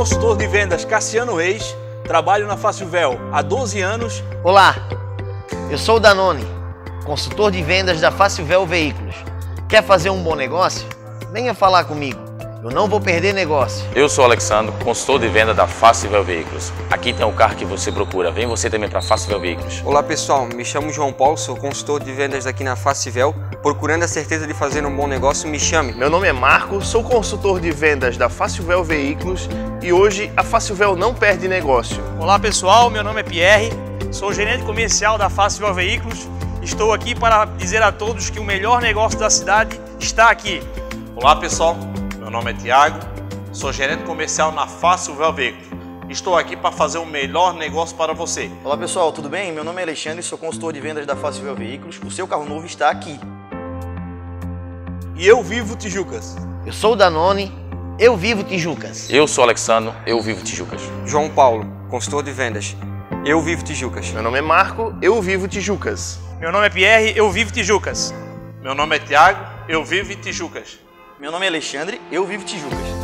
consultor de vendas Cassiano Reis, trabalho na Facilvel há 12 anos. Olá, eu sou o Danone, consultor de vendas da Facilvel Veículos. Quer fazer um bom negócio? Venha falar comigo. Eu não vou perder negócio. Eu sou o Alexandre, consultor de venda da Facilvel Veículos. Aqui tem o carro que você procura. Vem você também para Facilvel Veículos. Olá pessoal, me chamo João Paulo, sou consultor de vendas aqui na Facilvel. Procurando a certeza de fazer um bom negócio, me chame. Meu nome é Marco, sou consultor de vendas da Facilvel Veículos e hoje a Facilvel não perde negócio. Olá pessoal, meu nome é Pierre, sou gerente comercial da Facilvel Veículos. Estou aqui para dizer a todos que o melhor negócio da cidade está aqui. Olá pessoal, meu nome é Tiago, sou gerente comercial na Fácil Vel Veículos. Estou aqui para fazer o melhor negócio para você. Olá pessoal, tudo bem? Meu nome é Alexandre, sou consultor de vendas da Fácil Vel Veículos. O seu carro novo está aqui. E eu vivo Tijucas. Eu sou o Danone, eu vivo Tijucas. Eu sou o Alexandre, eu vivo Tijucas. João Paulo, consultor de vendas. Eu vivo Tijucas. Meu nome é Marco, eu vivo Tijucas. Meu nome é Pierre, eu vivo Tijucas. Meu nome é Tiago, eu vivo em Tijucas. Meu nome é Alexandre, eu vivo Tijucas.